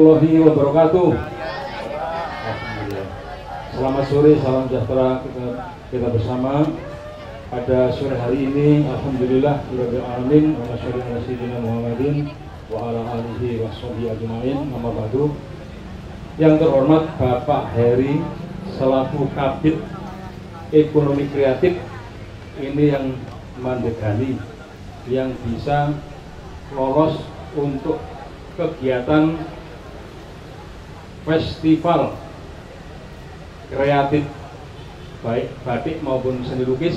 wabarakatuh. Alhamdulillah. Selamat sore, salam sejahtera kita, kita bersama. Pada sore hari ini, Alhamdulillah, Rabbil Alamin, wa sayyidina Muhammadin wa ala alihi wa sahbihi ajma'in, nama badu. Yang terhormat Bapak Heri selaku Kabit Ekonomi Kreatif ini yang mandegani yang bisa lolos untuk kegiatan festival kreatif baik batik maupun seni lukis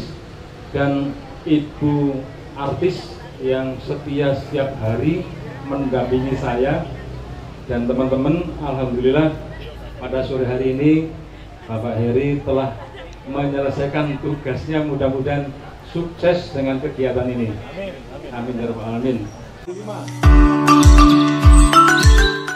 dan ibu artis yang setia setiap hari mendampingi saya dan teman-teman Alhamdulillah pada sore hari ini Bapak Heri telah menyelesaikan tugasnya mudah-mudahan sukses dengan kegiatan ini. Amin. Ya rabbal alamin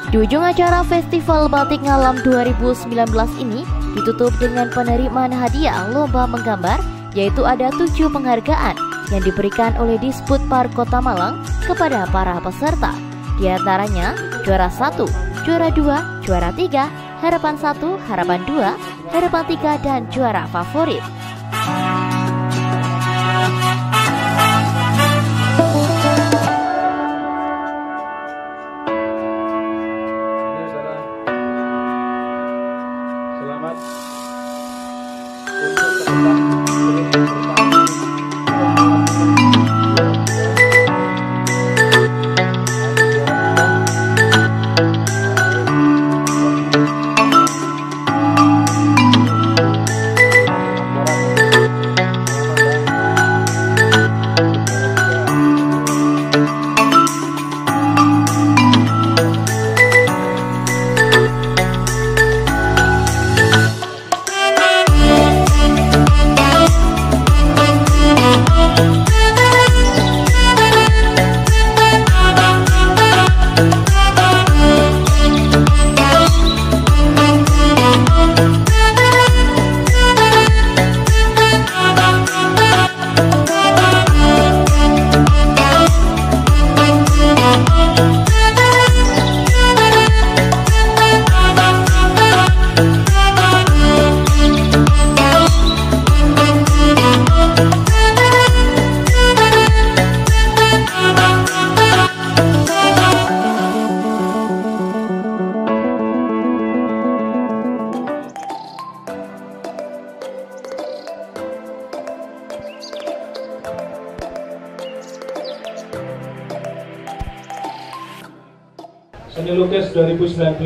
Di ujung acara Festival Batik Ngalam 2019 ini ditutup dengan penerimaan hadiah lomba menggambar yaitu ada tujuh penghargaan yang diberikan oleh Disput Par Kota Malang kepada para peserta. Di antaranya juara satu, juara dua, juara tiga, harapan satu, harapan dua, harapan tiga, dan juara favorit. Seni Lukis 2019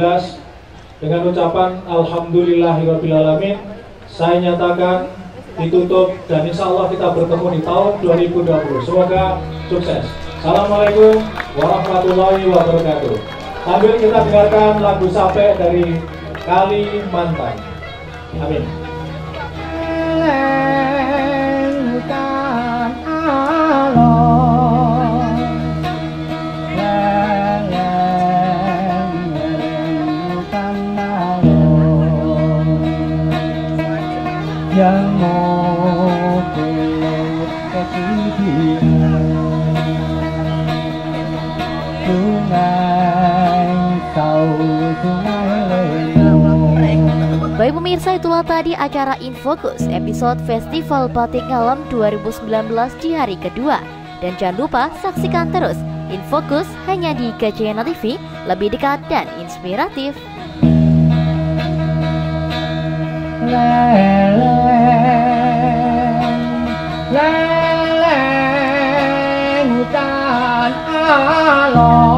dengan ucapan Alhamdulillahirrahmanirrahim saya nyatakan ditutup dan insya Allah kita bertemu di tahun 2020 semoga sukses. Assalamualaikum warahmatullahi wabarakatuh. Sambil kita dengarkan lagu Sape dari Kalimantan. Amin Baik pemirsa itulah tadi acara Infokus episode Festival Batik Ngalam 2019 di hari kedua. Dan jangan lupa saksikan terus Infokus hanya di Gajayana TV, lebih dekat dan inspiratif. Leng แรงจานอาลอ